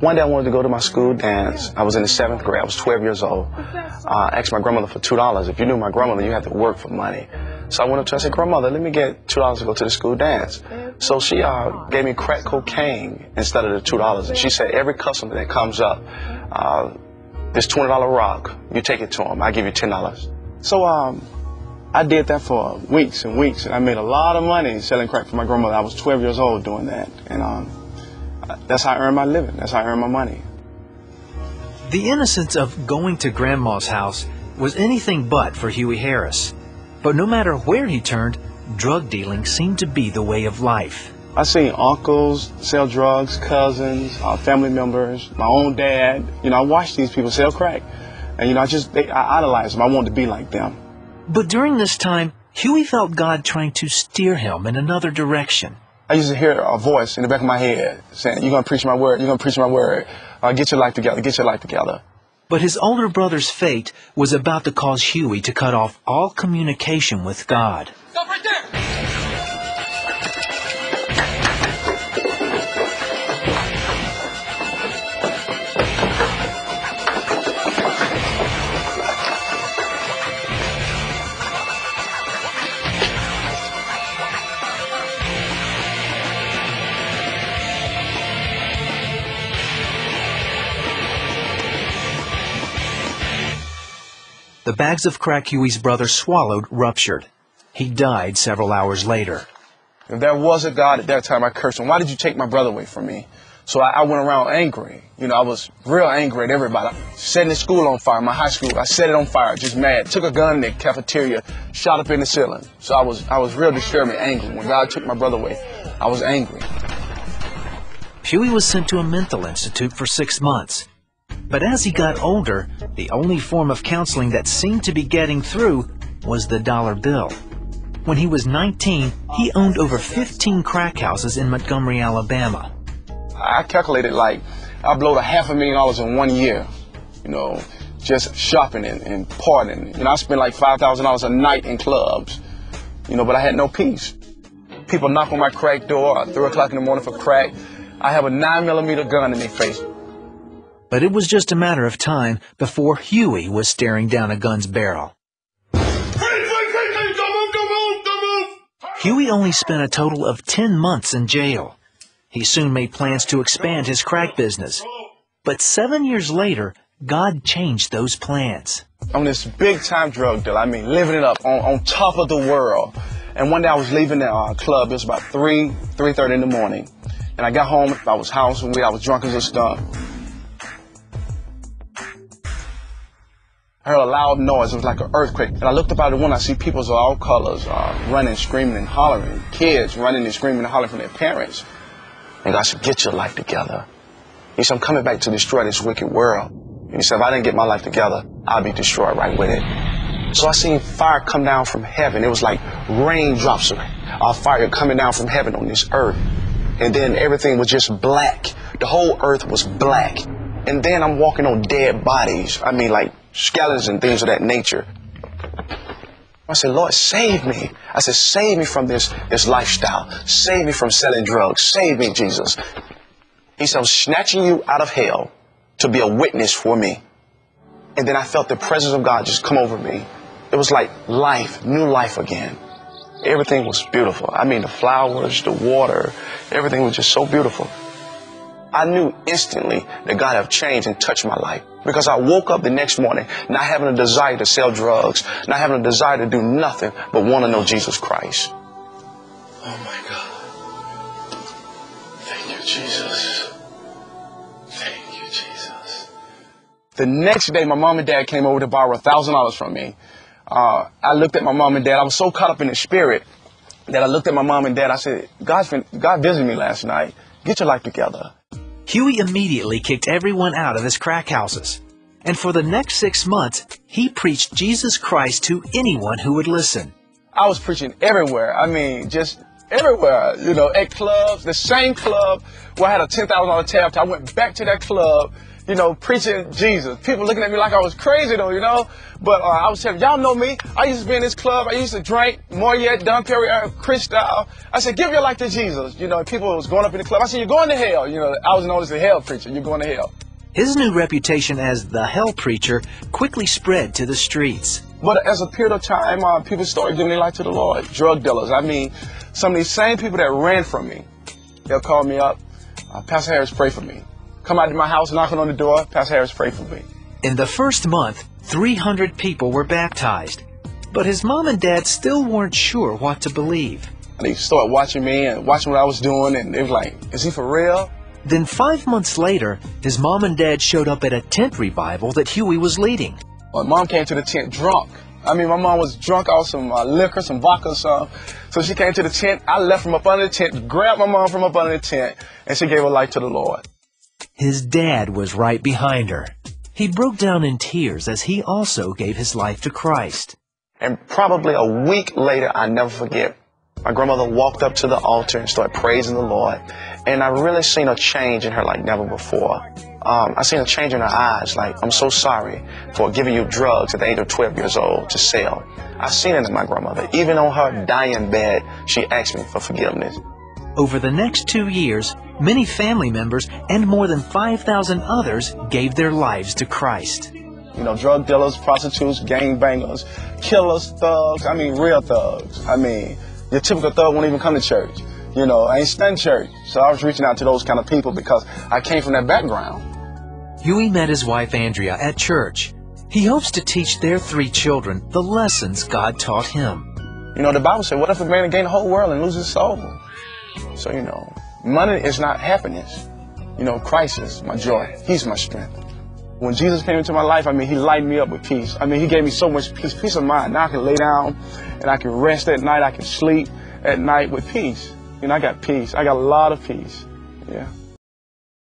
One day I wanted to go to my school dance. I was in the seventh grade. I was 12 years old. Uh, I asked my grandmother for $2. If you knew my grandmother, you had to work for money. So I went up to her and said, Grandmother, let me get $2 to go to the school dance. So she uh, gave me crack cocaine instead of the $2. And she said, every customer that comes up, uh, this $20 rock, you take it to them. I give you $10. So um, I did that for weeks and weeks. And I made a lot of money selling crack for my grandmother. I was 12 years old doing that. And um, that's how I earn my living. That's how I earn my money. The innocence of going to Grandma's house was anything but for Huey Harris. But no matter where he turned, drug dealing seemed to be the way of life. I seen uncles sell drugs, cousins, uh, family members, my own dad. You know, I watched these people sell crack. And, you know, I just, they, I idolized them. I wanted to be like them. But during this time, Huey felt God trying to steer him in another direction. I used to hear a voice in the back of my head saying, You're going to preach my word, you're going to preach my word. Uh, get your life together, get your life together. But his older brother's fate was about to cause Huey to cut off all communication with God. The bags of crack Huey's brother swallowed ruptured. He died several hours later. If there was a God at that time, I cursed him. Why did you take my brother away from me? So I, I went around angry. You know, I was real angry at everybody. Setting the school on fire, my high school. I set it on fire, just mad. Took a gun in the cafeteria, shot up in the ceiling. So I was, I was real disturbed and angry. When God took my brother away, I was angry. Huey was sent to a mental institute for six months. But as he got older, the only form of counseling that seemed to be getting through was the dollar bill. When he was 19, he owned over 15 crack houses in Montgomery, Alabama. I calculated like I blowed a half a million dollars in one year. You know, just shopping and, and partying. You know, I spent like five thousand dollars a night in clubs. You know, but I had no peace. People knock on my crack door at three o'clock in the morning for crack. I have a nine millimeter gun in their face. But it was just a matter of time before Huey was staring down a gun's barrel. Huey only spent a total of 10 months in jail. He soon made plans to expand his crack business. But seven years later, God changed those plans. On this big time drug deal, I mean, living it up on, on top of the world. And one day I was leaving the uh, club. It was about 3, 3.30 in the morning. And I got home. I was house and we, I was drunk as a skunk. I heard a loud noise. It was like an earthquake. And I looked up out the window. I see people of all colors uh, running, screaming, and hollering. Kids running and screaming and hollering from their parents. And God said, get your life together. He said, I'm coming back to destroy this wicked world. And he said, if I didn't get my life together, I'll be destroyed right with it. So I seen fire come down from heaven. It was like raindrops of uh, fire coming down from heaven on this earth. And then everything was just black. The whole earth was black. And then I'm walking on dead bodies. I mean, like skeletons and things of that nature. I said, Lord, save me. I said, save me from this, this lifestyle. Save me from selling drugs. Save me, Jesus. He said, I'm snatching you out of hell to be a witness for me. And then I felt the presence of God just come over me. It was like life, new life again. Everything was beautiful. I mean, the flowers, the water, everything was just so beautiful. I knew instantly that God had changed and touched my life because I woke up the next morning not having a desire to sell drugs, not having a desire to do nothing but want to know Jesus Christ. Oh my God. Thank you, Jesus. Thank you, Jesus. The next day, my mom and dad came over to borrow a thousand dollars from me. Uh, I looked at my mom and dad. I was so caught up in the spirit that I looked at my mom and dad. I said, God's been, God visited me last night. Get your life together. Huey immediately kicked everyone out of his crack houses. And for the next six months, he preached Jesus Christ to anyone who would listen. I was preaching everywhere. I mean, just everywhere. You know, at clubs, the same club where I had a ten thousand dollar tab. I went back to that club you know, preaching Jesus. People looking at me like I was crazy though, you know. But uh, I was telling y'all know me. I used to be in this club. I used to drink more yet, Dom Perignon, Cristal. I said, give your life to Jesus. You know, people was going up in the club. I said, you're going to hell. You know, I was known as the hell preacher. You're going to hell. His new reputation as the hell preacher quickly spread to the streets. But as a period of time, uh, people started giving their life to the Lord. Drug dealers. I mean, some of these same people that ran from me, they'll call me up. Uh, Pastor Harris, pray for me. Come out to my house, knocking on the door. Pastor Harris, pray for me. In the first month, 300 people were baptized. But his mom and dad still weren't sure what to believe. They started watching me and watching what I was doing, and they was like, is he for real? Then five months later, his mom and dad showed up at a tent revival that Huey was leading. My mom came to the tent drunk. I mean, my mom was drunk off some uh, liquor, some vodka, some. So she came to the tent. I left from up under the tent, grabbed my mom from up under the tent, and she gave her life to the Lord. His dad was right behind her. He broke down in tears as he also gave his life to Christ. And probably a week later, I never forget, my grandmother walked up to the altar and started praising the Lord. And I really seen a change in her like never before. Um, I seen a change in her eyes, like, I'm so sorry for giving you drugs at the age of 12 years old to sell. I seen it in my grandmother. Even on her dying bed, she asked me for forgiveness. Over the next two years, many family members and more than 5,000 others gave their lives to Christ. You know, drug dealers, prostitutes, gangbangers, killers, thugs. I mean, real thugs. I mean, your typical thug won't even come to church. You know, I ain't stunned church. So I was reaching out to those kind of people because I came from that background. Huey met his wife Andrea at church. He hopes to teach their three children the lessons God taught him. You know, the Bible said, what if a man gain the whole world and lose his soul? So, you know, money is not happiness. You know, Christ is my joy. He's my strength. When Jesus came into my life, I mean, he lighted me up with peace. I mean, he gave me so much peace, peace of mind. Now I can lay down and I can rest at night. I can sleep at night with peace. You know, I got peace. I got a lot of peace. Yeah.